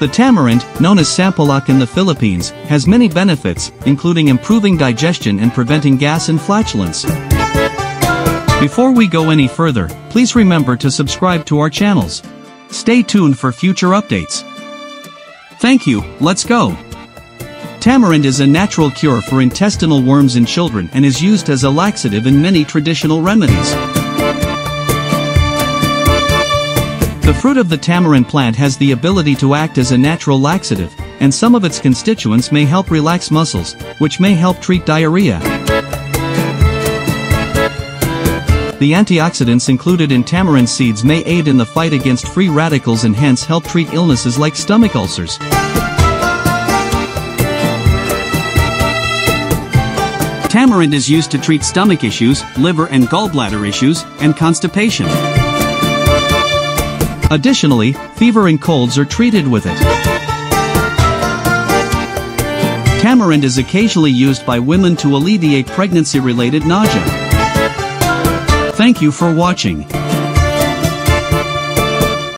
The tamarind, known as sampalok in the Philippines, has many benefits, including improving digestion and preventing gas and flatulence. Before we go any further, please remember to subscribe to our channels. Stay tuned for future updates. Thank you, let's go. Tamarind is a natural cure for intestinal worms in children and is used as a laxative in many traditional remedies. The fruit of the tamarind plant has the ability to act as a natural laxative, and some of its constituents may help relax muscles, which may help treat diarrhea. The antioxidants included in tamarind seeds may aid in the fight against free radicals and hence help treat illnesses like stomach ulcers. Tamarind is used to treat stomach issues, liver and gallbladder issues, and constipation. Additionally, fever and colds are treated with it. Tamarind is occasionally used by women to alleviate pregnancy-related nausea. Thank you for watching.